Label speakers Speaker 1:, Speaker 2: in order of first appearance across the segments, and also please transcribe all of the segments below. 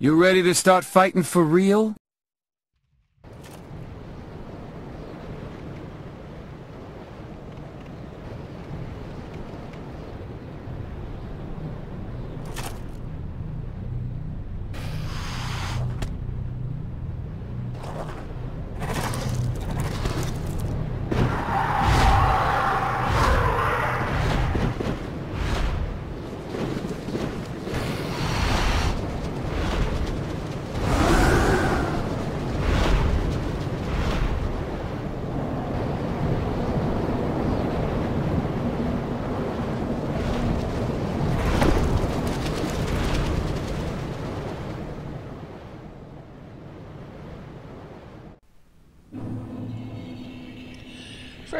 Speaker 1: You ready to start fighting for real?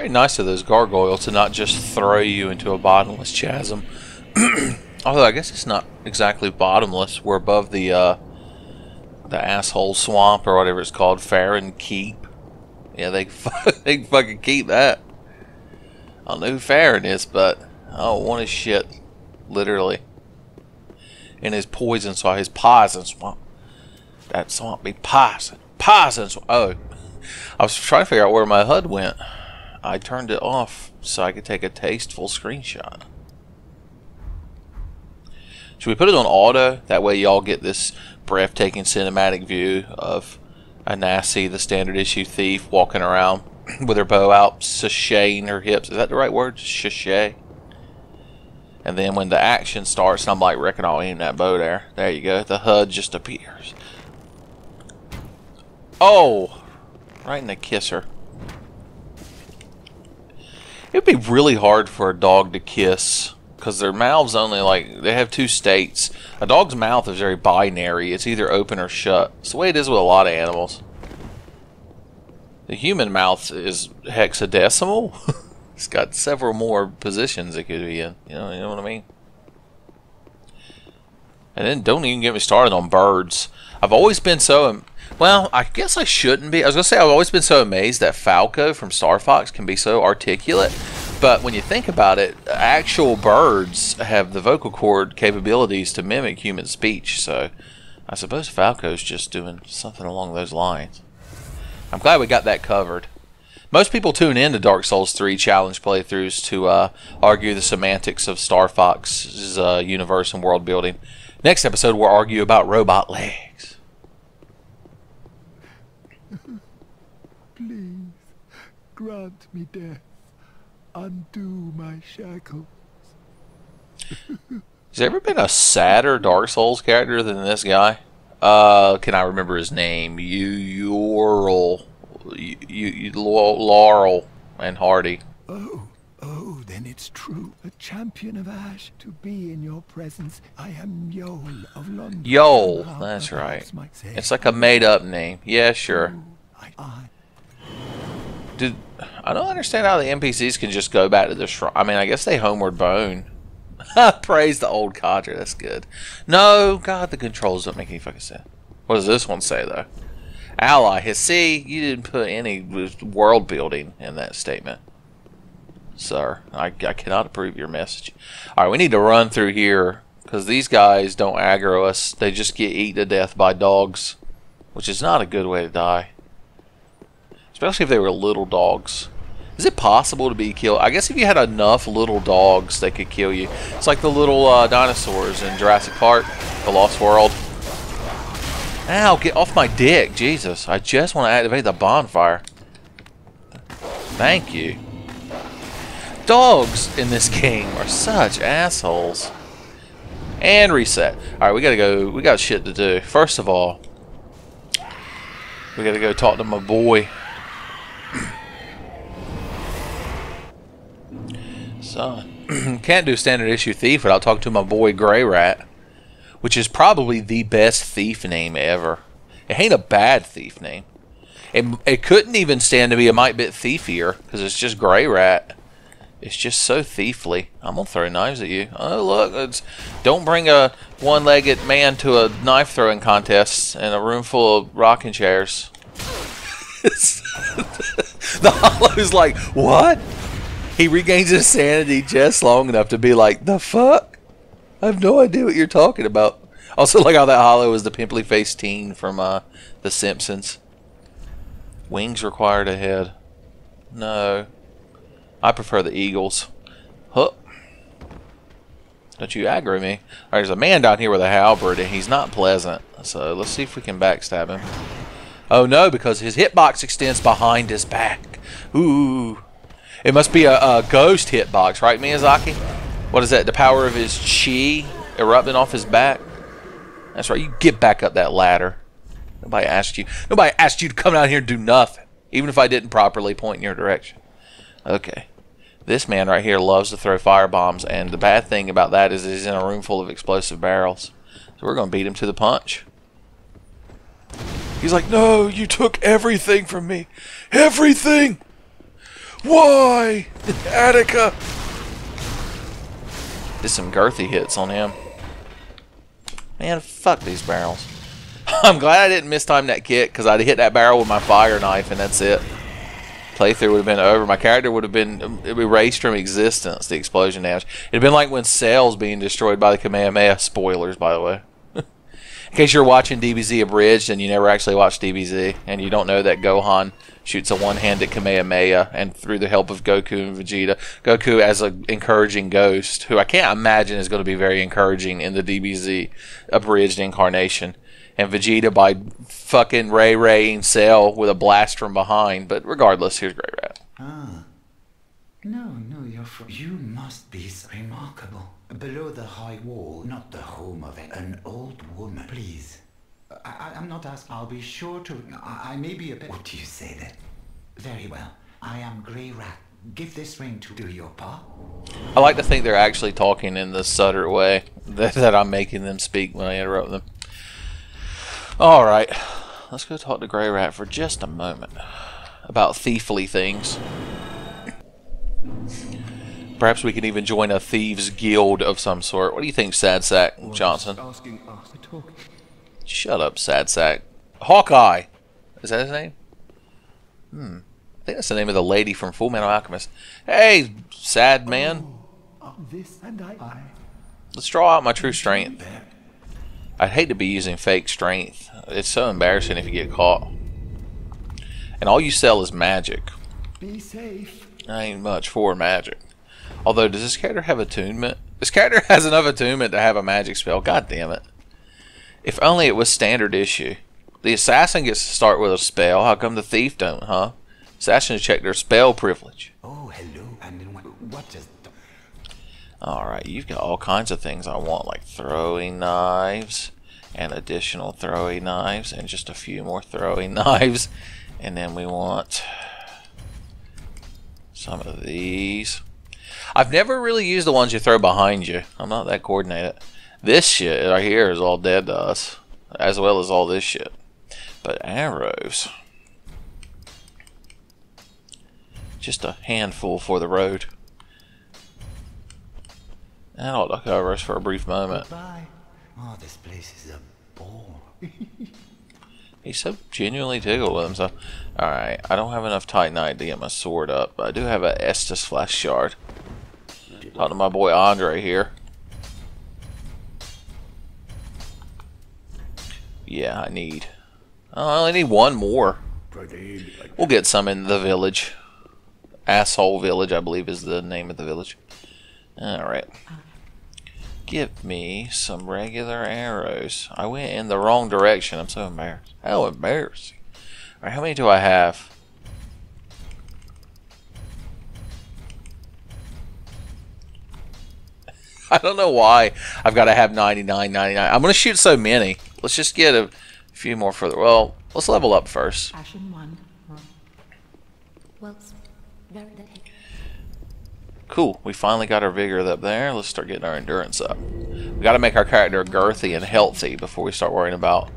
Speaker 2: Nice of those gargoyles to not just throw you into a bottomless chasm. Although I guess it's not exactly bottomless. We're above the uh, the asshole swamp or whatever it's called, Farron Keep. Yeah, they they fucking keep that. I don't know who Farron is, but I don't want his shit, literally. And his poison swamp, his poison swamp. That swamp be poison, poison swamp. Oh, I was trying to figure out where my HUD went. I turned it off so I could take a tasteful screenshot. Should we put it on auto? That way y'all get this breathtaking cinematic view of Anasi, the standard issue thief, walking around with her bow out, sashaying her hips. Is that the right word? Sashay? And then when the action starts, I'm like, reckon I'll aim that bow there. There you go. The HUD just appears. Oh! Right in the kisser. It'd be really hard for a dog to kiss because their mouths only like they have two states. A dog's mouth is very binary. It's either open or shut. It's the way it is with a lot of animals. The human mouth is hexadecimal. it's got several more positions it could be in. You know, you know what I mean? And then don't even get me started on birds. I've always been so well, I guess I shouldn't be. I was going to say I've always been so amazed that Falco from Star Fox can be so articulate. But when you think about it, actual birds have the vocal cord capabilities to mimic human speech. So I suppose Falco's just doing something along those lines. I'm glad we got that covered. Most people tune in to Dark Souls 3 challenge playthroughs to uh, argue the semantics of Star Fox's uh, universe and world building. Next episode, we'll argue about robot legs.
Speaker 3: Please, grant me death. Undo my shackles.
Speaker 2: Has there ever been a sadder Dark Souls character than this guy? Uh, can I remember his name? You, Ural, you, Laurel, and Hardy.
Speaker 3: Oh, oh, then it's true. A champion of Ash. To be in your presence, I am Yoel of Londor.
Speaker 2: Yoel, that's right. It's like a made-up name. Yeah, sure.
Speaker 3: I, I,
Speaker 2: Did I don't understand how the NPCs can just go back to the shrine. I mean, I guess they homeward bone. Praise the old codger. That's good. No, God, the controls don't make any fucking sense. What does this one say though? Ally. See, you didn't put any world building in that statement, sir. I, I cannot approve your message. All right, we need to run through here because these guys don't aggro us. They just get eaten to death by dogs, which is not a good way to die. Especially if they were little dogs. Is it possible to be killed? I guess if you had enough little dogs, they could kill you. It's like the little uh, dinosaurs in Jurassic Park, The Lost World. Ow, get off my dick. Jesus, I just want to activate the bonfire. Thank you. Dogs in this game are such assholes. And reset. Alright, we gotta go. We got shit to do. First of all, we gotta go talk to my boy. Son. Can't do standard issue thief without talking to my boy Greirat. Which is probably the best thief name ever. It ain't a bad thief name. It, it couldn't even stand to be a mite bit thiefier, because it's just Greirat. It's just so thiefly. I'm gonna throw knives at you. Oh look, it's, don't bring a one-legged man to a knife throwing contest in a room full of rocking chairs. the Hollow's like, what? He regains his sanity just long enough to be like, the fuck? I have no idea what you're talking about. Also, like how that hollow is the pimply faced teen from uh, The Simpsons. Wings required ahead. No. I prefer the Eagles. Huh. Don't you aggro me. Alright, there's a man down here with a halberd, and he's not pleasant. So let's see if we can backstab him. Oh no, because his hitbox extends behind his back. Ooh. It must be a, a ghost hitbox, right, Miyazaki? What is that? The power of his chi erupting off his back? That's right. You get back up that ladder. Nobody asked you. Nobody asked you to come down here and do nothing. Even if I didn't properly point in your direction. Okay. This man right here loves to throw fire bombs, and the bad thing about that is he's in a room full of explosive barrels. So we're going to beat him to the punch. He's like, no, you took everything from me. Everything! Why? Attica! Did some girthy hits on him. Man, fuck these barrels. I'm glad I didn't mistime that kick, because I'd hit that barrel with my fire knife, and that's it playthrough would have been over. My character would have been um, erased from existence. The explosion damage. It'd been like when Cell's being destroyed by the Kamehameha. Spoilers, by the way. In case you're watching DBZ abridged and you never actually watched DBZ and you don't know that Gohan shoots a one-handed Kamehameha and through the help of Goku and Vegeta, Goku as an encouraging ghost, who I can't imagine is going to be very encouraging in the DBZ abridged incarnation and Vegeta by fucking Ray Ray and Cell with a blast from behind. But regardless, here's Grey Rat.
Speaker 4: Ah. No, no, you're from. You must be remarkable. Below the high wall, not the home of an old woman. Please. I, am not asking. I'll be sure to. I, I may be a bit. What do you say then? Very well. I am Greirat. Give this ring to do your part.
Speaker 2: I like to think they're actually talking in the Sutter way that, that I'm making them speak when I interrupt them. Alright, let's go talk to Greirat for just a moment about thiefly things. Perhaps we can even join a thieves guild of some sort. What do you think, Sad Sack Johnson? Shut up, Sad Sack. Hawkeye! Is that his name? Hmm. I think that's the name of the lady from Full Metal Alchemist. Hey, sad man.
Speaker 3: Oh, this and I.
Speaker 2: Let's draw out my true strength. I'd hate to be using fake strength. It's so embarrassing if you get caught. And all you sell is magic.
Speaker 3: Be safe.
Speaker 2: I ain't much for magic. Although, does this character have attunement? This character has enough attunement to have a magic spell. God damn it. If only it was standard issue. The assassin gets to start with a spell. How come the thief don't, huh? Assassins check their spell privilege.
Speaker 4: Oh, hello. And then what, what does
Speaker 2: Alright, you've got all kinds of things I want, like throwing knives, and additional throwing knives, and just a few more throwing knives. And then we want some of these. I've never really used the ones you throw behind you. I'm not that coordinated. This shit right here is all dead to us, as well as all this shit. But arrows, just a handful for the road. That ought to cover us for a brief moment.
Speaker 4: Bye. Oh, this place is a bore.
Speaker 2: He's so genuinely tickled with himself. Alright, I don't have enough Titanite to get my sword up, but I do have a Estus Flash Shard. Talking to my boy Andre here. Yeah, I need... Oh, I only need one more. We'll get some in the village. Asshole Village, I believe, is the name of the village. Alright. Give me some regular arrows. I went in the wrong direction. I'm so embarrassed. How embarrassing. Alright, how many do I have? I don't know why I've got to have 99, 99. I'm going to shoot so many. Let's just get a few more further. Well, let's level up first.
Speaker 5: Well,
Speaker 2: Cool. We finally got our vigor up there. Let's start getting our endurance up. We got to make our character girthy and healthy before we start worrying about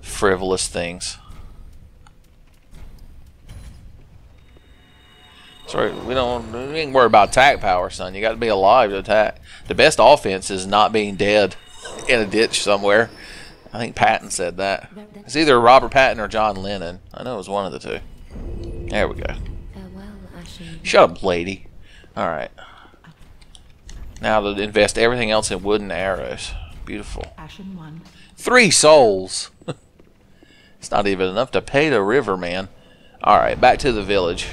Speaker 2: frivolous things. Sorry, we don't we ain't worry about attack power, son. You got to be alive to attack. The best offense is not being dead in a ditch somewhere. I think Patton said that. It's either Robert Patton or John Lennon. I know it was one of the two. There we go. Shut up, lady. Alright. Now to invest everything else in wooden arrows. Beautiful. Three souls. it's not even enough to pay the riverman. All right, back to the village.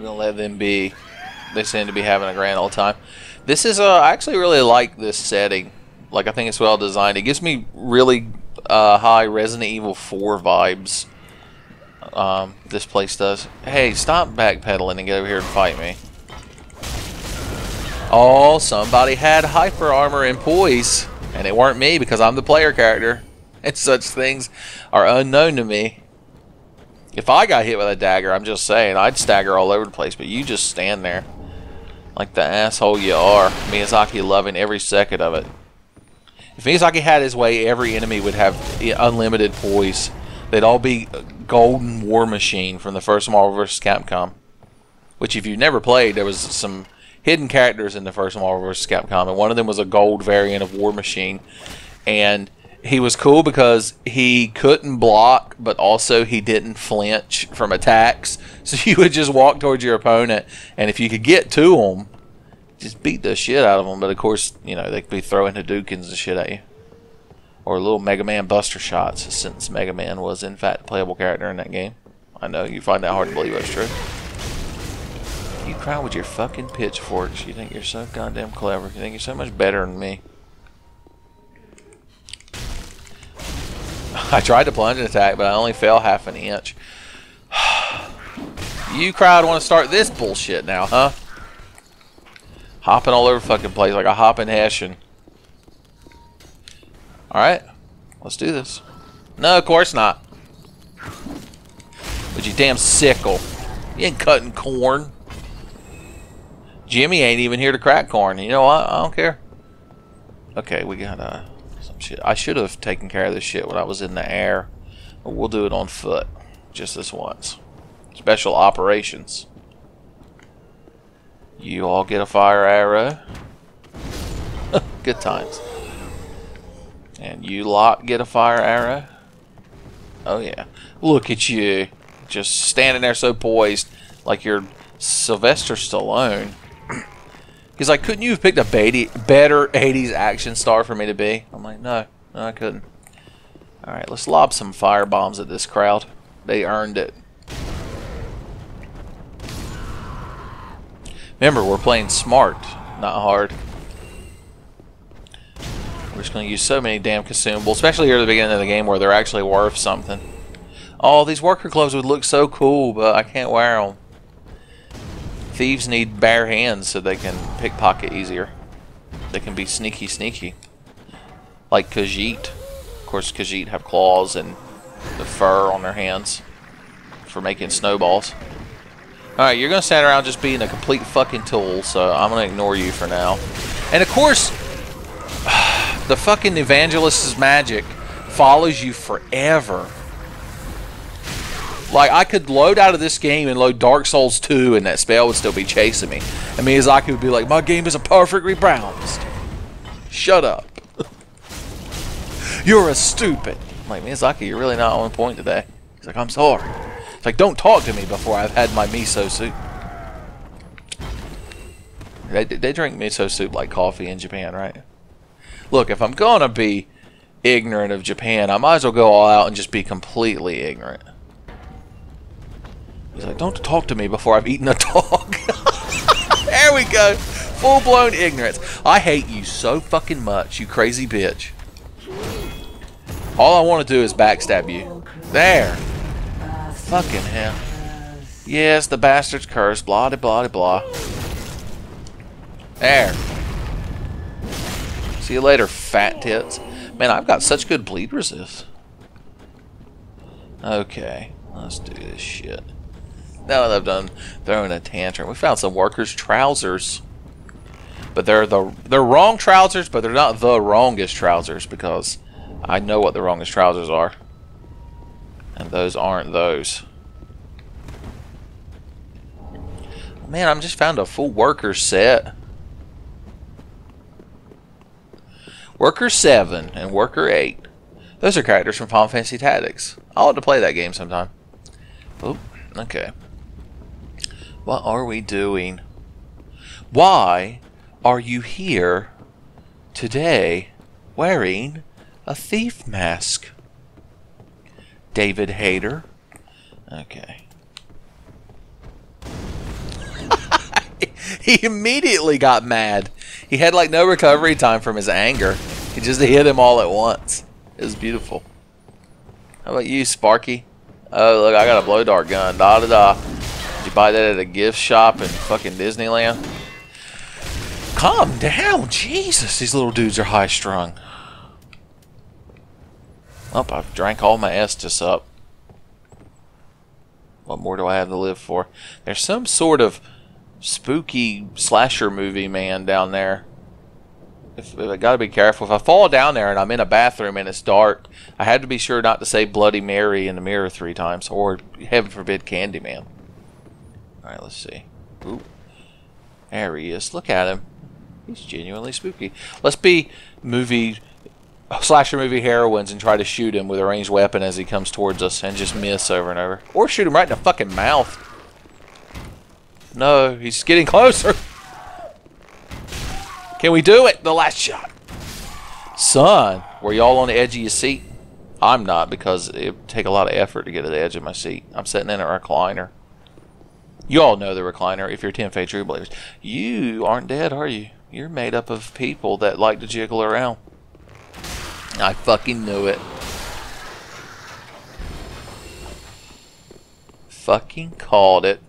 Speaker 2: We're gonna let them be. They seem to be having a grand old time. This is, uh, I actually really like this setting. Like, I think it's well designed. It gives me really uh, high Resident Evil 4 vibes. Um, this place does. Hey, stop backpedaling and get over here and fight me. Oh, somebody had hyper armor and poise, and it weren't me because I'm the player character. And such things are unknown to me. If I got hit with a dagger, I'm just saying, I'd stagger all over the place, but you just stand there. Like the asshole you are. Miyazaki loving every second of it. If Miyazaki had his way, every enemy would have unlimited poise. They'd all be golden war machine from the first Marvel vs. Capcom. Which, if you've never played, there was some hidden characters in the first Marvel vs. Capcom, and one of them was a gold variant of War Machine. And he was cool because he couldn't block, but also he didn't flinch from attacks. So you would just walk towards your opponent, and if you could get to him, just beat the shit out of them. But of course, you know they could be throwing Hadoukens and shit at you, or little Mega Man Buster shots. Since Mega Man was in fact a playable character in that game, I know you find that hard to believe that's true. You cry with your fucking pitchforks. You think you're so goddamn clever. You think you're so much better than me. I tried to plunge an attack, but I only fell half an inch. you crowd want to start this bullshit now, huh? Hopping all over fucking place like a hopping Hessian. Alright, let's do this. No, of course not. But you damn sickle. You ain't cutting corn. Jimmy ain't even here to crack corn. You know what? I don't care. Okay, we got uh, some shit. I should have taken care of this shit when I was in the air. But we'll do it on foot. Just this once. Special operations. You all get a fire arrow. Good times. And you lot get a fire arrow. Oh yeah. Look at you. Just standing there so poised like you're Sylvester Stallone. He's like, couldn't you have picked a better 80s action star for me to be? I'm like, no, no, I couldn't. Alright, let's lob some fire bombs at this crowd. They earned it. Remember, we're playing smart, not hard. We're just going to use so many damn consumables, especially here at the beginning of the game where they're actually worth something. Oh, these worker clothes would look so cool, but I can't wear them. Thieves need bare hands so they can pickpocket easier. They can be sneaky, sneaky. Like Khajiit. Of course, Khajiit have claws and the fur on their hands for making snowballs. Alright, you're going to stand around just being a complete fucking tool, so I'm going to ignore you for now. And of course, the fucking evangelist's magic follows you forever. Like, I could load out of this game and load Dark Souls 2 and that spell would still be chasing me. And Miyazaki would be like, my game is a perfectly balanced. Shut up. you're a stupid. I'm like, Miyazaki, you're really not on point today. He's like, I'm sorry. It's like, don't talk to me before I've had my miso soup. They, they drink miso soup like coffee in Japan, right? Look, if I'm going to be ignorant of Japan, I might as well go all out and just be completely ignorant. He's like, don't talk to me before I've eaten a dog. there we go. Full-blown ignorance. I hate you so fucking much, you crazy bitch. All I want to do is backstab you. There. Fucking hell. Yes, the bastard's cursed. Blah, blah, blah. There. See you later, fat tits. Man, I've got such good bleed resist. Okay, let's do this shit. Now that I've done throwing a tantrum, we found some workers' trousers. But they're the they're wrong trousers, but they're not the wrongest trousers because I know what the wrongest trousers are. And those aren't those. Man, I'm just found a full worker set. Worker 7 and Worker 8. Those are characters from Final Fantasy Tactics. I'll have to play that game sometime. Oh, okay. What are we doing? Why are you here today wearing a thief mask? David Hayter. Okay. he immediately got mad. He had like no recovery time from his anger. He just hit him all at once. It was beautiful. How about you, Sparky? Oh, look, I got a blow dart gun. Da da da. Did you buy that at a gift shop in fucking Disneyland? Calm down. Jesus, these little dudes are high strung. Oh, I've drank all my Estus up. What more do I have to live for? There's some sort of spooky slasher movie man down there. If, if I gotta be careful. If I fall down there and I'm in a bathroom and it's dark, I had to be sure not to say Bloody Mary in the mirror three times, or heaven forbid, Candyman. All right, let's see. Ooh, there he is. Look at him. He's genuinely spooky. Let's be movie slasher movie heroines and try to shoot him with a ranged weapon as he comes towards us and just miss over and over, or shoot him right in the fucking mouth. No, he's getting closer. Can we do it? The last shot. Son, were y'all on the edge of your seat? I'm not because it would take a lot of effort to get to the edge of my seat. I'm sitting in a recliner. You all know the recliner if you're Tenfey True Believers. You aren't dead, are you? You're made up of people that like to jiggle around. I fucking knew it. Fucking called it.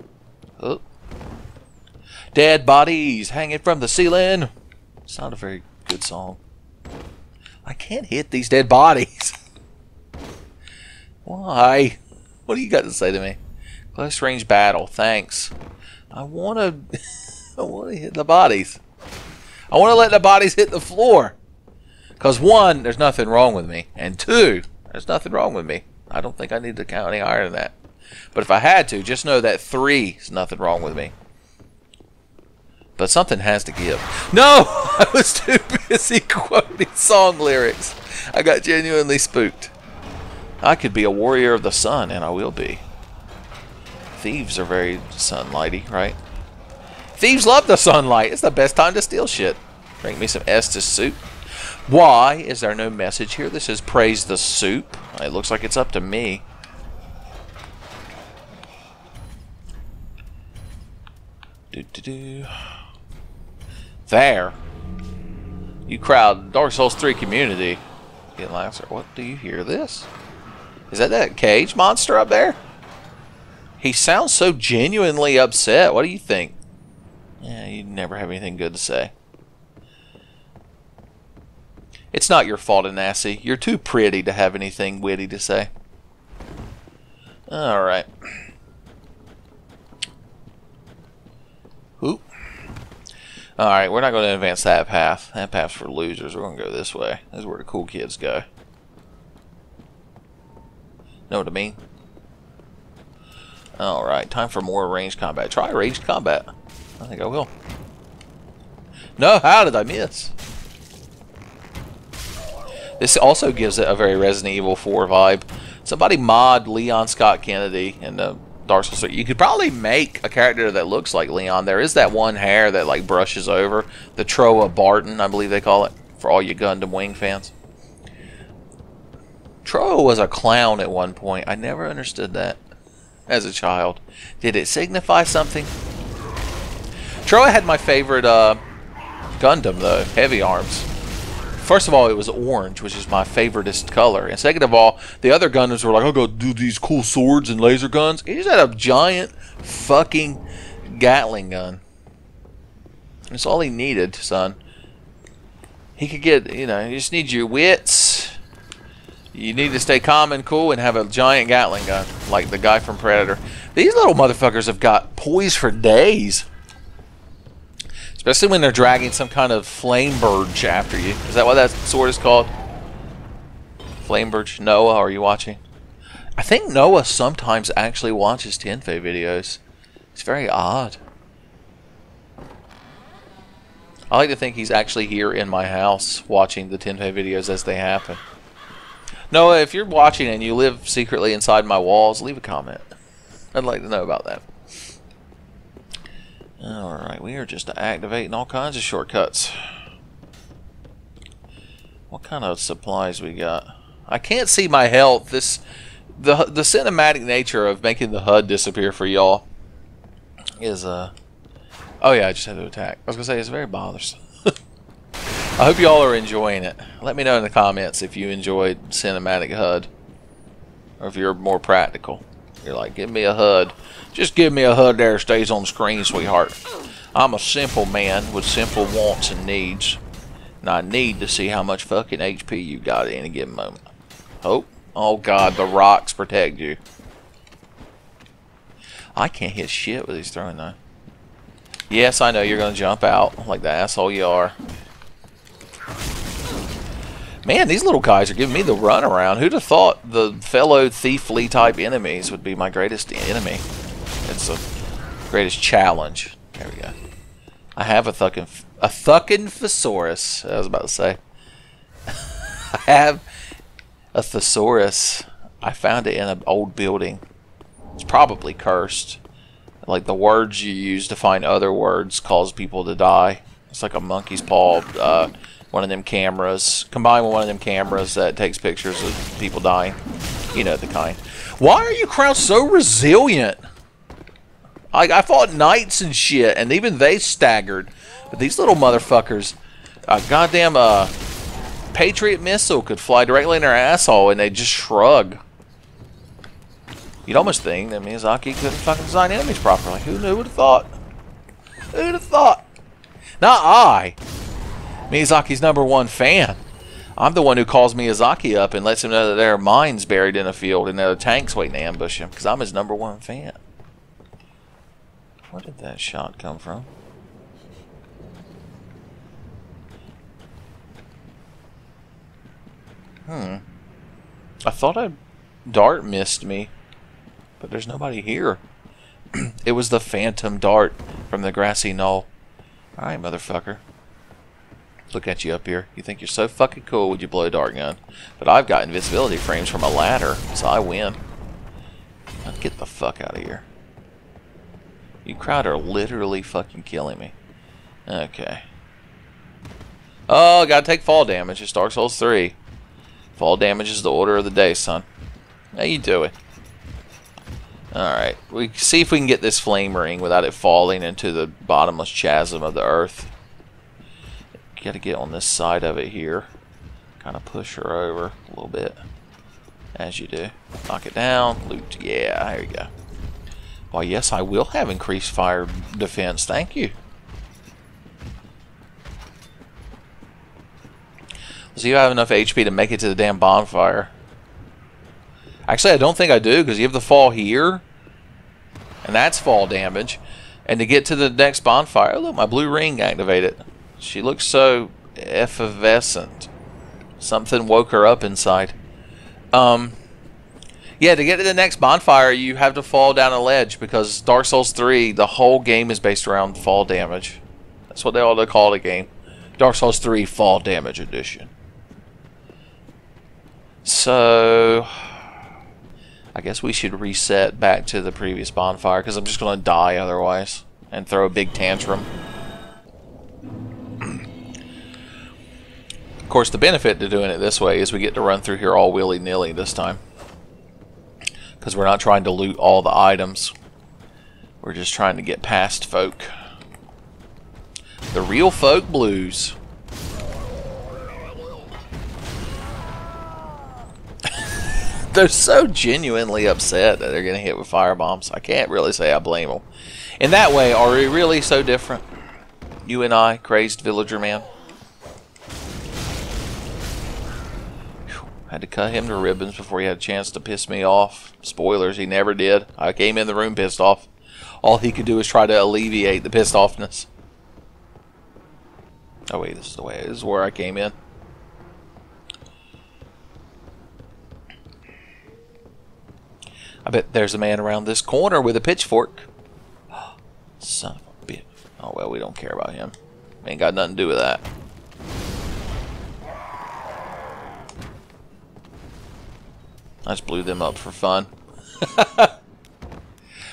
Speaker 2: Oh. Dead bodies hanging from the ceiling. It's not a very good song. I can't hit these dead bodies. Why? What do you got to say to me? Close range battle. Thanks. I want to. I want to hit the bodies. I want to let the bodies hit the floor. Because one, there's nothing wrong with me, and two, there's nothing wrong with me. I don't think I need to count any higher than that. But if I had to, just know that three is nothing wrong with me. But something has to give. No! I was too busy quoting song lyrics. I got genuinely spooked. I could be a warrior of the sun, and I will be. Thieves are very sunlighty, right? Thieves love the sunlight. It's the best time to steal shit. Bring me some Estus soup. Why is there no message here? This is praise the soup. It looks like it's up to me. Do do do. There. You crowd Dark Souls 3 community. Get Lancer. What do you hear this? Is that that cage monster up there? He sounds so genuinely upset. What do you think? Yeah, you never have anything good to say. It's not your fault, Anasi. You're too pretty to have anything witty to say. Alright. Oop. Alright, we're not going to advance that path. That path's for losers. We're going to go this way. This is where the cool kids go. Know what I mean? Alright, time for more ranged combat. Try ranged combat. I think I will. No, how did I miss? This also gives it a very Resident Evil 4 vibe. Somebody mod Leon Scott Kennedy in the Dark Souls 3. You could probably make a character that looks like Leon. There is that one hair that like brushes over. The Trowa Barton, I believe they call it, for all you Gundam Wing fans. Troa was a clown at one point. I never understood that as a child. Did it signify something? Trowa had my favorite uh, Gundam, though. Heavy Arms. First of all, it was orange, which is my favoriteest color. And second of all, the other Gundams were like, I'll go do these cool swords and laser guns. He just had a giant fucking Gatling gun. That's all he needed, son. He could get, you know, you just need your wits. You need to stay calm and cool and have a giant Gatling gun, like the guy from Predator. These little motherfuckers have got poise for days. Especially when they're dragging some kind of flamberge after you. Is that what that sword is called? Flamberge? Noah, are you watching? I think Noah sometimes actually watches Tenfey videos. It's very odd. I like to think he's actually here in my house watching the Tenfey videos as they happen. Noah, if you're watching and you live secretly inside my walls, leave a comment. I'd like to know about that. Alright, we are just activating all kinds of shortcuts. What kind of supplies we got? I can't see my health. This the the cinematic nature of making the HUD disappear for y'all is uh oh yeah I just had to attack I was gonna say it's very bothersome I hope y'all are enjoying it let me know in the comments if you enjoyed cinematic HUD or if you're more practical you're like give me a HUD just give me a HUD there stays on screen sweetheart I'm a simple man with simple wants and needs and I need to see how much fucking HP you got at any given moment oh Oh god, the rocks protect you. I can't hit shit with these throwing though. Yes, I know you're gonna jump out like the asshole you are. Man, these little guys are giving me the runaround. Who'd have thought the fellow thiefly type enemies would be my greatest enemy? It's the greatest challenge. There we go. I have a thuckin' a thuckin' thesaurus. I was about to say. I have a thesaurus. I found it in an old building. It's probably cursed. Like the words you use to find other words cause people to die. It's like a monkey's paw. Uh, one of them cameras combined with one of them cameras that takes pictures of people dying. You know the kind. Why are you crowd so resilient? Like I fought knights and shit, and even they staggered. But these little motherfuckers, uh, goddamn, uh, Patriot missile could fly directly in their asshole and they just shrug. You'd almost think that Miyazaki couldn't fucking design enemies properly. Who, who would have thought? Who'd have thought? Not I. Miyazaki's number one fan. I'm the one who calls Miyazaki up and lets him know that there are mines buried in a field and there are tanks waiting to ambush him because I'm his number one fan. Where did that shot come from? Hmm. I thought a dart missed me, but there's nobody here. it was the phantom dart from the grassy knoll. Alright, motherfucker. Look at you up here. You think you're so fucking cool when you blow dart gun. But I've got invisibility frames from a ladder, so I win. Now get the fuck out of here. You crowd are literally fucking killing me. Okay. Oh, gotta take fall damage. It's Dark Souls 3. Fall damage is the order of the day, son. How you doing? Alright, we see if we can get this flame ring without it falling into the bottomless chasm of the earth. Gotta get on this side of it here. Kind of push her over a little bit. As you do. Knock it down. Loot. Yeah, there you go. Why, yes, I will have increased fire defense. Thank you. So you have enough HP to make it to the damn bonfire. Actually, I don't think I do, because you have the fall here. And that's fall damage. And to get to the next bonfire, oh, look, my blue ring activated. She looks so effervescent. Something woke her up inside. Um, yeah, to get to the next bonfire, you have to fall down a ledge because Dark Souls 3, the whole game is based around fall damage. That's what they all call the game. Dark Souls 3 Fall Damage Edition. So, I guess we should reset back to the previous bonfire because I'm just going to die otherwise and throw a big tantrum. Of course, the benefit to doing it this way is we get to run through here all willy-nilly this time. Because we're not trying to loot all the items. We're just trying to get past folk. The real folk blues. they're so genuinely upset that they're getting hit with fire bombs. I can't really say I blame them. In that way, are we really so different? You and I, crazed villager man. Had to cut him to ribbons before he had a chance to piss me off. Spoilers, he never did. I came in the room pissed off. All he could do was try to alleviate the pissed offness. Oh wait, this is the way. This is where I came in. I bet there's a man around this corner with a pitchfork. Son of a bitch. Oh, well, we don't care about him. Ain't got nothing to do with that. I just blew them up for fun.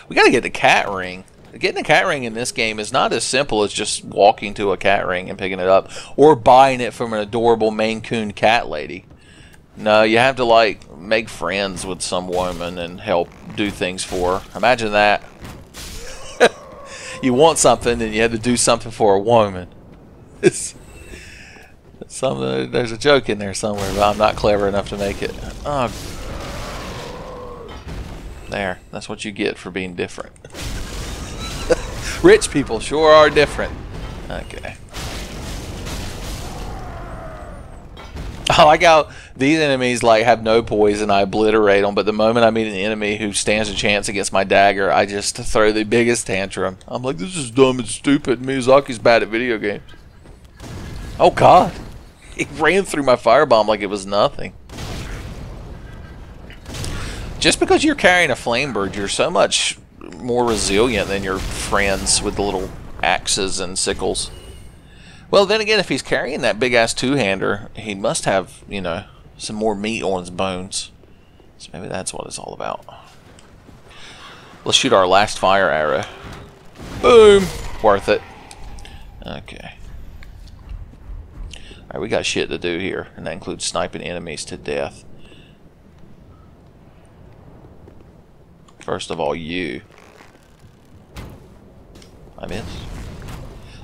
Speaker 2: we gotta get the cat ring. Getting a cat ring in this game is not as simple as just walking to a cat ring and picking it up, or buying it from an adorable Maine Coon cat lady. No, you have to like make friends with some woman and help do things for her. Imagine that. you want something and you had to do something for a woman. It's, some uh, there's a joke in there somewhere, but I'm not clever enough to make it. Oh, there. That's what you get for being different. Rich people sure are different. Okay. Oh, I like how these enemies like have no poison. I obliterate them, but the moment I meet an enemy who stands a chance against my dagger, I just throw the biggest tantrum. I'm like, this is dumb and stupid. Miyazaki's bad at video games. Oh God! It ran through my firebomb like it was nothing. Just because you're carrying a flamberge, you're so much more resilient than your friends with the little axes and sickles. Well, then again, if he's carrying that big-ass two-hander, he must have, you know, some more meat on his bones. So maybe that's what it's all about. Let's shoot our last fire arrow. Boom! Worth it. Okay. Alright, we got shit to do here, and that includes sniping enemies to death. First of all, you. I missed.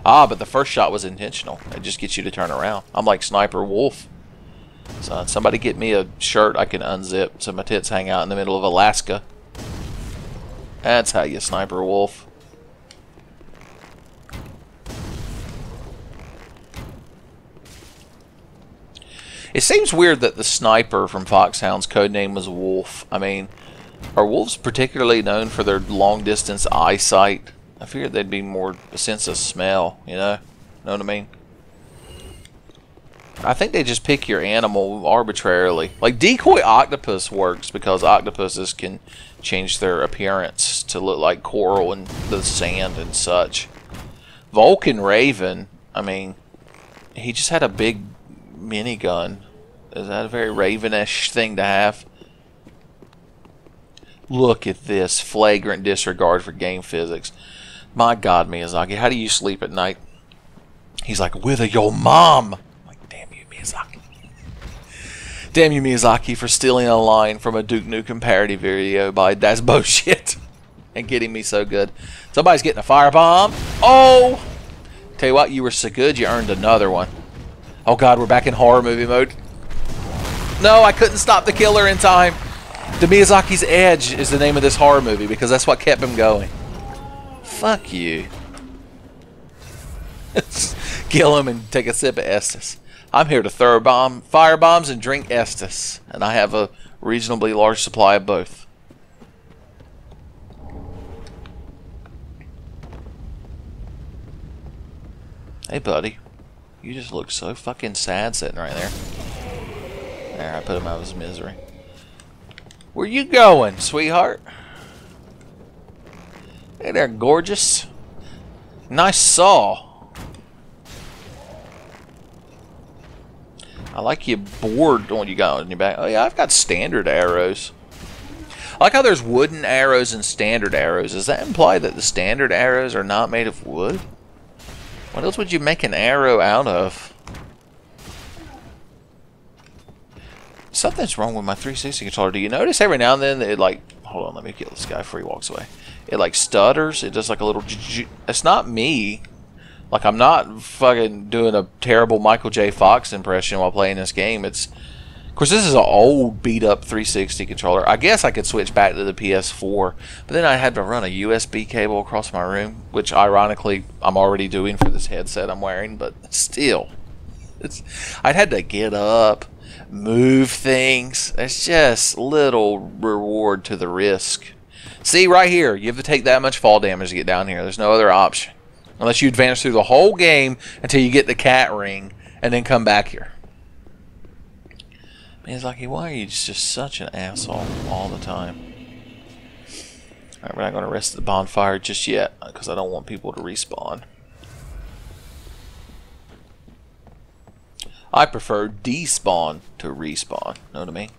Speaker 2: Ah, but the first shot was intentional. It just gets you to turn around. I'm like Sniper Wolf. So somebody get me a shirt I can unzip so my tits hang out in the middle of Alaska. That's how you Sniper Wolf. It seems weird that the sniper from Foxhound's codename was Wolf. I mean, are wolves particularly known for their long distance eyesight? I figured they'd be more a sense of smell, you know? Know what I mean? I think they just pick your animal arbitrarily. Like decoy octopus works because octopuses can change their appearance to look like coral and the sand and such. Vulcan Raven, I mean, he just had a big minigun. Is that a very ravenish thing to have? Look at this flagrant disregard for game physics. My God, Miyazaki, how do you sleep at night? He's like, with your mom. I'm like, damn you, Miyazaki. Damn you, Miyazaki, for stealing a line from a Duke Nukem parody video by That's Bullshit and getting me so good. Somebody's getting a firebomb. Oh! Tell you what, you were so good, you earned another one. Oh God, we're back in horror movie mode. No, I couldn't stop the killer in time. The Miyazaki's Edge is the name of this horror movie because that's what kept him going. Fuck you. Kill him and take a sip of Estus. I'm here to throw bomb, fire bombs and drink Estus, and I have a reasonably large supply of both. Hey, buddy. You just look so fucking sad sitting right there. There, I put him out of his misery. Where you going, sweetheart? Hey there, gorgeous. Nice saw. I like you bored on you got on your back. Oh yeah, I've got standard arrows. I like how there's wooden arrows and standard arrows. Does that imply that the standard arrows are not made of wood? What else would you make an arrow out of? Something's wrong with my 360 controller. Do you notice every now and then it like, hold on, let me kill this guy before he walks away. It like stutters. It does like a little. It's not me. Like I'm not fucking doing a terrible Michael J. Fox impression while playing this game. It's, of course, this is an old beat up 360 controller. I guess I could switch back to the PS4, but then I had to run a USB cable across my room, which ironically I'm already doing for this headset I'm wearing. But still, it's I'd had to get up move things. It's just little reward to the risk. See, right here, you have to take that much fall damage to get down here. There's no other option. Unless you advance through the whole game until you get the cat ring and then come back here. Miyazaki, why are you just such an asshole all the time? Alright, we're not going to rest the bonfire just yet because I don't want people to respawn. I prefer despawn to respawn. Know what I mean?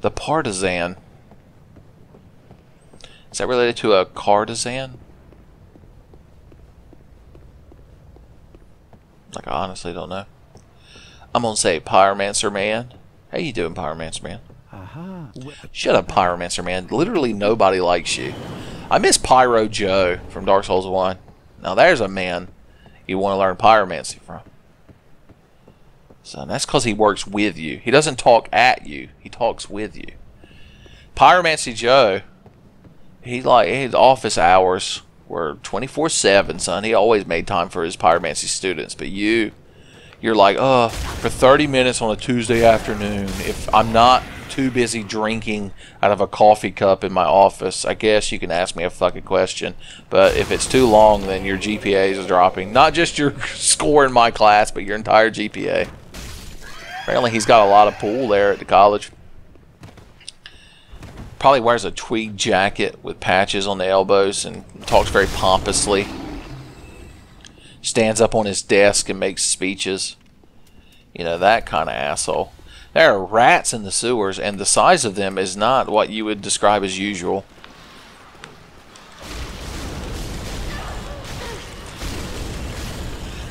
Speaker 2: The partisan. Is that related to a cartisan? Like, I honestly don't know. I'm gonna say Pyromancer Man. How you doing, Pyromancer Man?
Speaker 3: Aha.
Speaker 2: Shut up, Pyromancer Man. Literally nobody likes you. I miss Pyro Joe from Dark Souls 1. Now there's a man you want to learn pyromancy from. So that's because he works with you. He doesn't talk at you. He talks with you. Pyromancy Joe, he like his office hours were 24/7, son. He always made time for his pyromancy students. But you, you're like, uh, for 30 minutes on a Tuesday afternoon, if I'm not too busy drinking out of a coffee cup in my office, I guess you can ask me a fucking question. But if it's too long, then your GPA is dropping. Not just your score in my class, but your entire GPA. Apparently, he's got a lot of pool there at the college. Probably wears a tweed jacket with patches on the elbows and talks very pompously. Stands up on his desk and makes speeches. You know, that kind of asshole. There are rats in the sewers, and the size of them is not what you would describe as usual.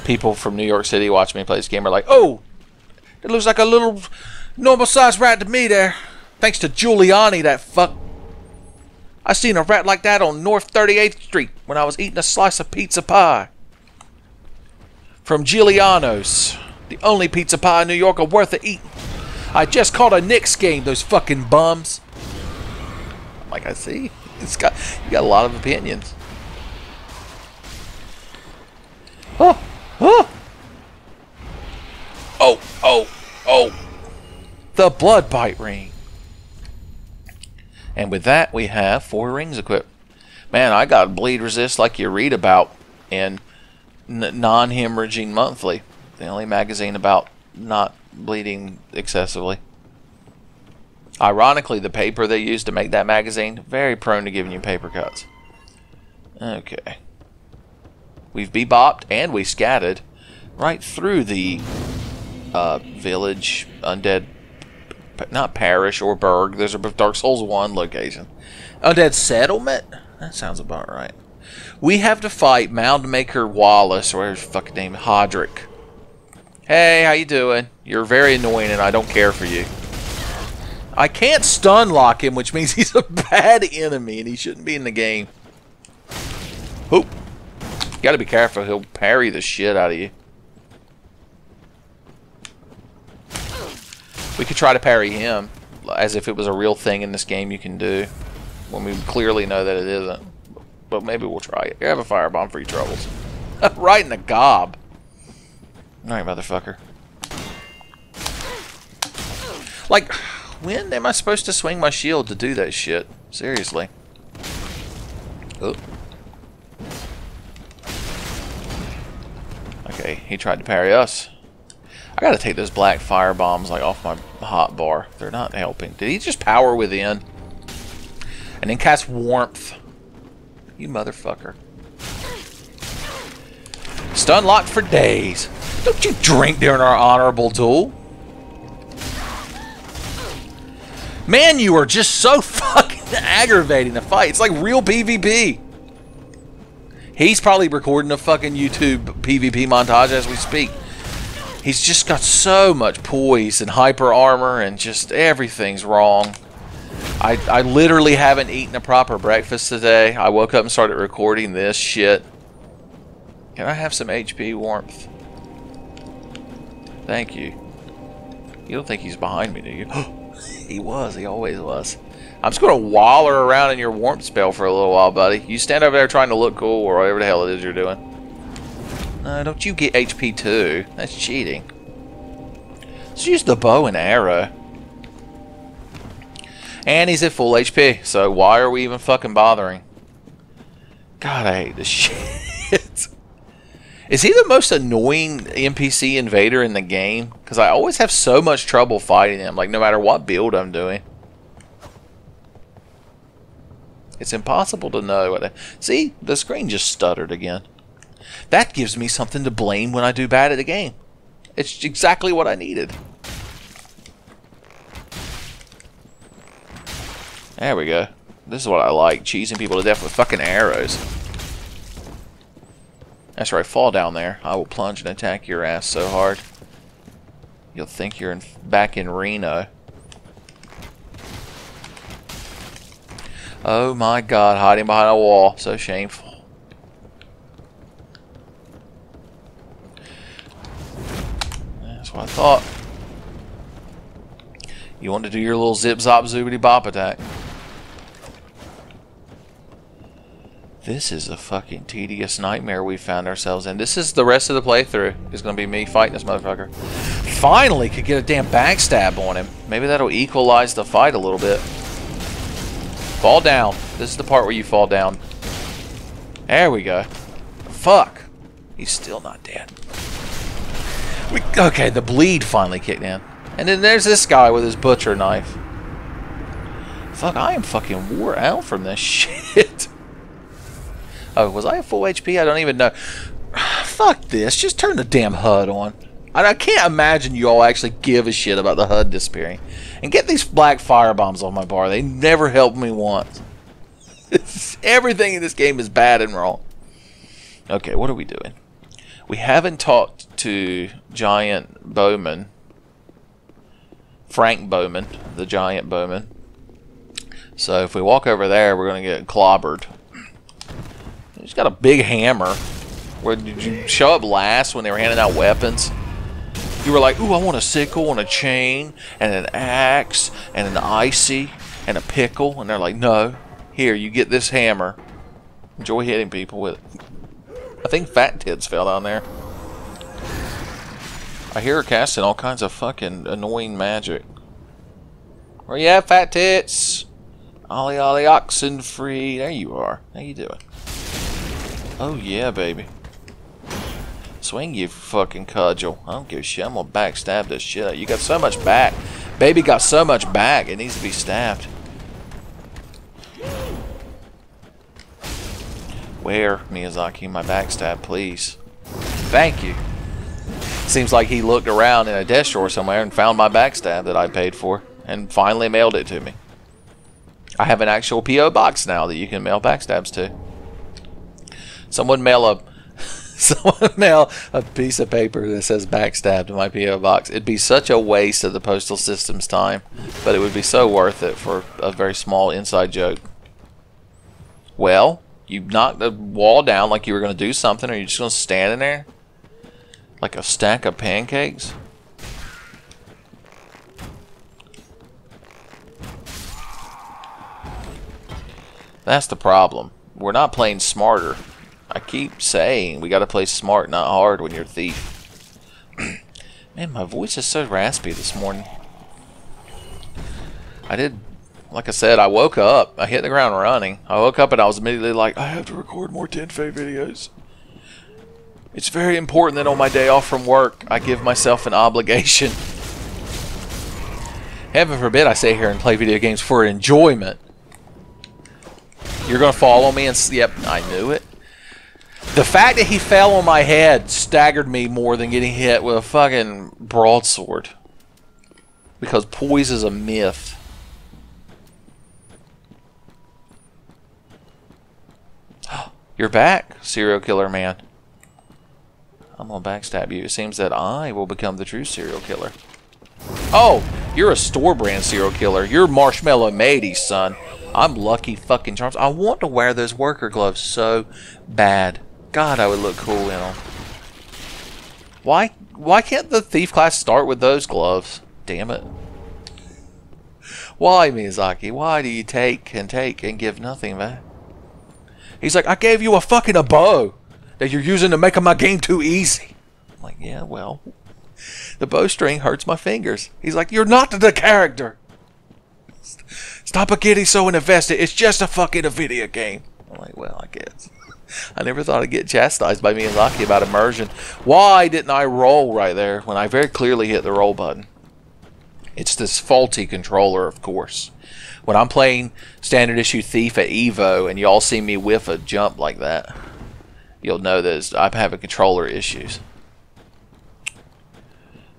Speaker 2: People from New York City watching me play this game are like, Oh, it looks like a little normal sized rat to me there. Thanks to Giuliani, that fuck. I seen a rat like that on North 38th Street when I was eating a slice of pizza pie. From Giuliano's, the only pizza pie in New York are worth of eating. I just caught a Knicks game, those fucking bums. Like I see, it's got you got a lot of opinions. Oh, oh, oh, oh, oh! The blood bite ring. And with that, we have four rings equipped. Man, I got bleed resist like you read about in non-hemorrhaging monthly, the only magazine about not bleeding excessively. Ironically, the paper they used to make that magazine, very prone to giving you paper cuts. Okay. We've bebopped and we scattered right through the uh, village, undead, not parish or burg. There's a Dark Souls 1 location. Undead settlement? That sounds about right. We have to fight Moundmaker Wallace, or his fucking name, Hodrick. Hey, how you doing? You're very annoying and I don't care for you. I can't stun lock him, which means he's a bad enemy and he shouldn't be in the game. Oop. Gotta be careful, he'll parry the shit out of you. We could try to parry him, as if it was a real thing in this game you can do, when we clearly know that it isn't. But maybe we'll try it. Here, have a firebomb for your troubles. right in the gob. Alright, motherfucker. Like, when am I supposed to swing my shield to do that shit? Seriously. Oh. Okay, he tried to parry us. I gotta take those black fire bombs like off my hot bar. They're not helping. Did he just power within? And then cast warmth. You motherfucker. Stun locked for days. Don't you drink during our honorable duel. Man, you are just so fucking aggravating to fight. It's like real PvP. He's probably recording a fucking YouTube PvP montage as we speak. He's just got so much poise and hyper armor and just everything's wrong. I, I literally haven't eaten a proper breakfast today. I woke up and started recording this shit. Can I have some HP warmth? Thank you. You don't think he's behind me, do you? he was. He always was. I'm just going to waller around in your warmth spell for a little while, buddy. You stand over there trying to look cool or whatever the hell it is you're doing. Uh, don't you get HP too? That's cheating. Let's use the bow and arrow. And he's at full HP, so why are we even fucking bothering? God, I hate this shit. Is he the most annoying NPC invader in the game? Because I always have so much trouble fighting him, like no matter what build I'm doing. It's impossible to know. What See, the screen just stuttered again. That gives me something to blame when I do bad at the game. It's exactly what I needed. There we go. This is what I like, cheesing people to death with fucking arrows. That's right, fall down there. I will plunge and attack your ass so hard. You'll think you're in, back in Reno. Oh my god, hiding behind a wall. So shameful. That's what I thought. You want to do your little zip-zop zoobity-bop attack. This is a fucking tedious nightmare we found ourselves in. This is the rest of the playthrough. Is going to be me fighting this motherfucker. Finally could get a damn backstab on him. Maybe that'll equalize the fight a little bit. Fall down. This is the part where you fall down. There we go. Fuck. He's still not dead. We, okay, the bleed finally kicked in. And then there's this guy with his butcher knife. Fuck, I am fucking wore out from this shit. Oh, was I at full HP? I don't even know. Fuck this. Just turn the damn HUD on. I, I can't imagine you all actually give a shit about the HUD disappearing. And get these black fire bombs off my bar. They never helped me once. Everything in this game is bad and wrong. Okay, what are we doing? We haven't talked to Giant Bowman. Frank Bowman, the Giant Bowman. So if we walk over there, we're going to get clobbered. He's got a big hammer. Where did you show up last when they were handing out weapons? You were like, ooh, I want a sickle and a chain and an axe and an icy and a pickle. And they're like, no, here, you get this hammer. Enjoy hitting people with it. I think Fat Tits fell down there. I hear her casting all kinds of fucking annoying magic. Where you at, Fat Tits? Ollie Ollie Oxen Free. There you are. How you doing? Oh yeah, baby. Swing you fucking cudgel. I don't give a shit. I'm gonna backstab this shit out. You got so much back. Baby got so much back. It needs to be stabbed. Where, Miyazaki, my backstab, please? Thank you. Seems like he looked around in a desk drawer somewhere and found my backstab that I paid for and finally mailed it to me. I have an actual P.O. box now that you can mail backstabs to. Someone mail a someone mail a piece of paper that says backstab to my PO box. It'd be such a waste of the postal system's time, but it would be so worth it for a very small inside joke. Well, you knocked the wall down like you were going to do something, or you just going to stand in there like a stack of pancakes? That's the problem. We're not playing smarter. I keep saying we gotta play smart, not hard when you're a thief. Man, my voice is so raspy this morning. I did, like I said, I woke up. I hit the ground running. I woke up and I was immediately like, I have to record more Tenfey videos. It's very important that on my day off from work, I give myself an obligation. Heaven forbid I stay here and play video games for enjoyment. You're going to follow me and... Yep, I knew it. The fact that he fell on my head staggered me more than getting hit with a fucking broadsword. Because poise is a myth. You're back, serial killer man. I'm gonna backstab you. It seems that I will become the true serial killer. Oh, you're a store brand serial killer. You're Marshmallow Matey, son. I'm Lucky fucking Charms. I want to wear those worker gloves so bad. God, I would look cool in them. Why, why can't the thief class start with those gloves? Damn it. Why, Miyazaki? Why do you take and take and give nothing back? He's like, I gave you a fucking a bow that you're using to make my game too easy. I'm like, yeah, well, the bowstring hurts my fingers. He's like, you're not the character. Stop getting so invested. It's just a fucking a video game. I'm like, well, I guess. I never thought I'd get chastised by Miyazaki about immersion. Why didn't I roll right there when I very clearly hit the roll button? It's this faulty controller, of course. When I'm playing standard issue Thief at Evo and y'all see me whiff a jump like that, you'll know that I'm having controller issues.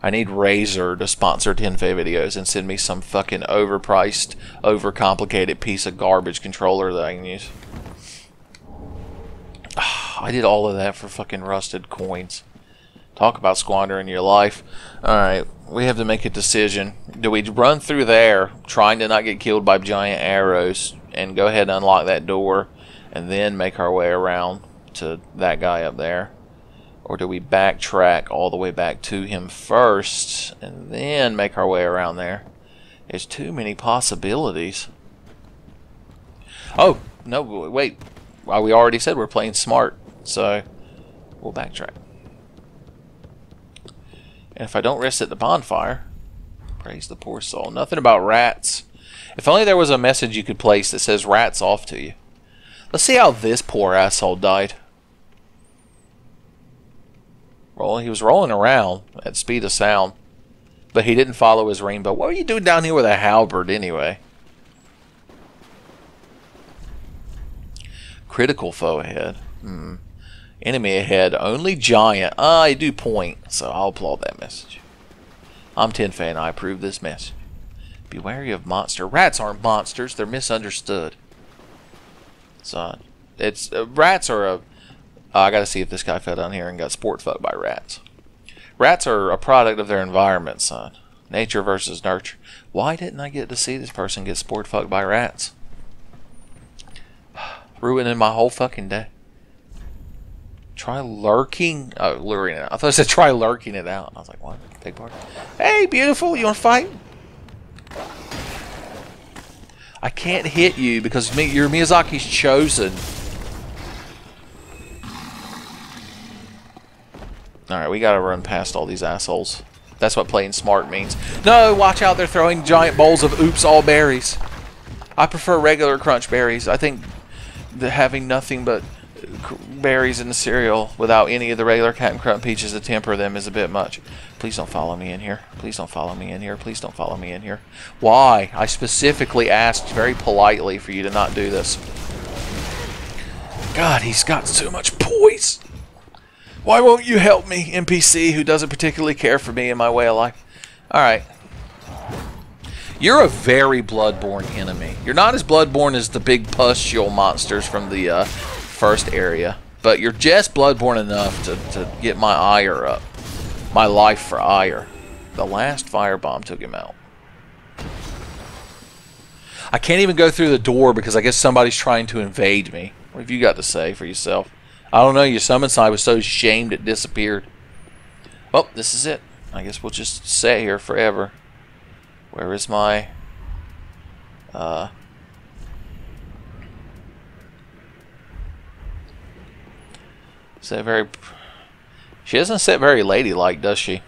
Speaker 2: I need Razer to sponsor 10 videos and send me some fucking overpriced, overcomplicated piece of garbage controller that I can use. I did all of that for fucking rusted coins. Talk about squandering your life. Alright, we have to make a decision. Do we run through there, trying to not get killed by giant arrows, and go ahead and unlock that door, and then make our way around to that guy up there? Or do we backtrack all the way back to him first, and then make our way around there? There's too many possibilities. Oh, no, wait. Well, we already said we're playing smart, so we'll backtrack. And if I don't rest at the bonfire, praise the poor soul. Nothing about rats. If only there was a message you could place that says rats off to you. Let's see how this poor asshole died. Rolling, he was rolling around at speed of sound, but he didn't follow his rainbow. What are you doing down here with a halberd anyway? Critical foe ahead. Hmm. Enemy ahead, only giant. I do point, so I'll applaud that message. I'm Tenfey and I approve this message. Be wary of monster. Rats aren't monsters, they're misunderstood. Son. It's uh, rats are a. Uh, I gotta see if this guy fell down here and got sport fucked by rats. Rats are a product of their environment, son. Nature versus nurture. Why didn't I get to see this person get sport fucked by rats? Ruining my whole fucking day. Try lurking. Oh, luring it out. I thought I said try lurking it out. I was like, what? Big part. Hey, beautiful. You want to fight? I can't hit you because me, you're Miyazaki's chosen. Alright, we gotta run past all these assholes. That's what playing smart means. No, watch out, they're throwing giant bowls of oops all berries. I prefer regular crunch berries. I think the, having nothing but berries in the cereal without any of the regular Captain Crunch peaches to temper them is a bit much. Please don't follow me in here. Please don't follow me in here. Please don't follow me in here. Why? I specifically asked very politely for you to not do this. God, he's got so much poise. Why won't you help me, NPC, who doesn't particularly care for me and my way of life? Alright. You're a very bloodborne enemy. You're not as bloodborne as the big pustule monsters from the uh, first area, but you're just bloodborne enough to, to get my ire up. My life for ire. The last firebomb took him out. I can't even go through the door because I guess somebody's trying to invade me. What have you got to say for yourself? I don't know, your summon sign was so shamed it disappeared. Well, this is it. I guess we'll just sit here forever. Where is my... Uh... Sit very... She doesn't sit very ladylike, does she?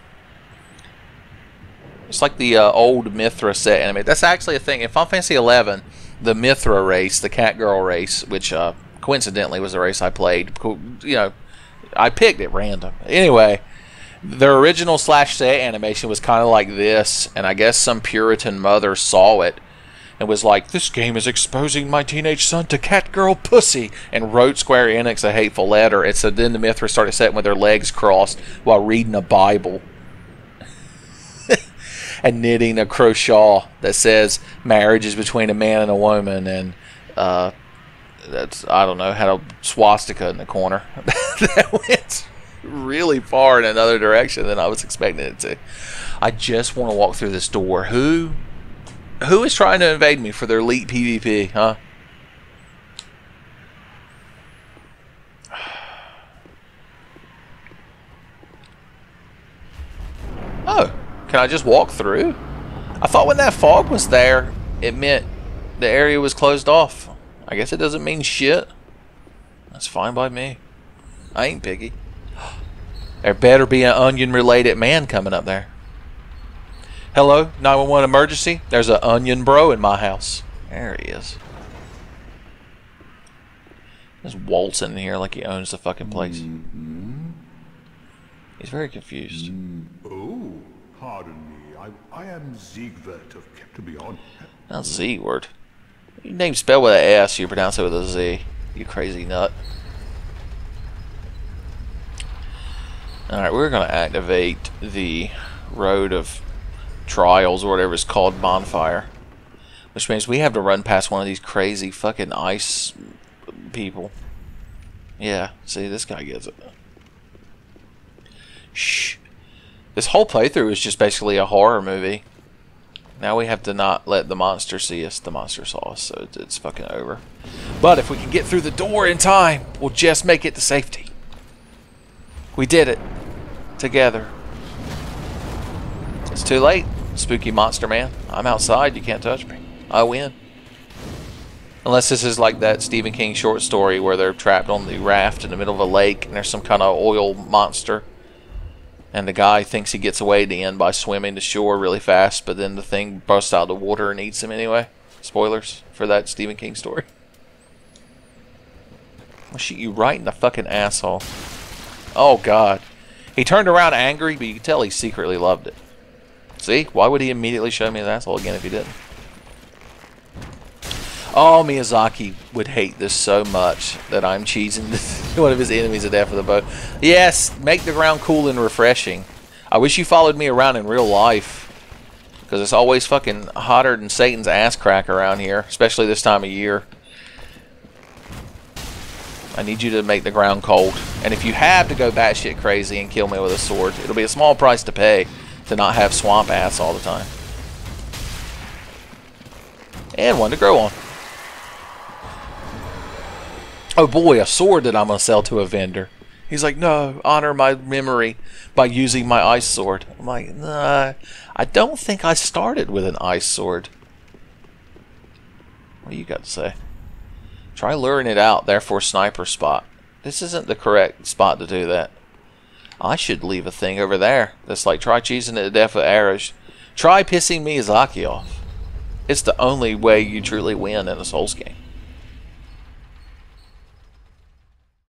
Speaker 2: It's like the uh, old Mithra set anime. That's actually a thing. In Final Fantasy 11, the Mithra race, the cat girl race, which uh, coincidentally was the race I played. You know, I picked it random. Anyway, their original slash say animation was kind of like this, and I guess some Puritan mother saw it and was like, "This game is exposing my teenage son to cat girl pussy," and wrote Square Enix a hateful letter. And so then the Mithra started sitting with their legs crossed while reading a Bible. and knitting a crochet that says marriage is between a man and a woman and uh, that's I don't know had a swastika in the corner. that went really far in another direction than I was expecting it to. I just want to walk through this door. Who who is trying to invade me for their elite PvP, huh? Oh, can I just walk through? I thought when that fog was there, it meant the area was closed off. I guess it doesn't mean shit. That's fine by me. I ain't picky. There better be an onion-related man coming up there. Hello, 911 emergency? There's an onion bro in my house. There he is. Just waltzing in here like he owns the fucking place. Mm-hmm. He's very confused. Mm.
Speaker 6: Oh, pardon me. I, I am Siegward of Beyond.
Speaker 2: Not Z word. You name spell with an S, you pronounce it with a Z. You crazy nut. Alright, we're going to activate the Road of Trials, or whatever it's called, bonfire. Which means we have to run past one of these crazy fucking ice people. Yeah, see, this guy gets it. Shh. This whole playthrough is just basically a horror movie. Now we have to not let the monster see us. The monster saw us, so it's, fucking over. But if we can get through the door in time, we'll just make it to safety. We did it. Together. It's too late, spooky monster man. I'm outside. You can't touch me. I win. Unless this is like that Stephen King short story where they're trapped on the raft in the middle of a lake and there's some kind of oil monster. And the guy thinks he gets away at the end by swimming to shore really fast, but then the thing bursts out of the water and eats him anyway. Spoilers for that Stephen King story. I'll shoot you right in the fucking asshole. Oh, God. He turned around angry, but you can tell he secretly loved it. See? Why would he immediately show me his asshole again if he didn't? Oh, Miyazaki would hate this so much that I'm cheesing one of his enemies to death with a bow. Yes, make the ground cool and refreshing. I wish you followed me around in real life. Because it's always fucking hotter than Satan's ass crack around here. Especially this time of year. I need you to make the ground cold. And if you have to go batshit crazy and kill me with a sword, it'll be a small price to pay to not have swamp ass all the time. And one to grow on. Oh boy, a sword that I'm going to sell to a vendor. He's like, no, honor my memory by using my ice sword. I'm like, nah, I don't think I started with an ice sword. What do you got to say? Try luring it out, therefore sniper spot. This isn't the correct spot to do that. I should leave a thing over there that's like, try cheesing it to death with arrows. Try pissing Miyazaki off. It's the only way you truly win in a Souls game.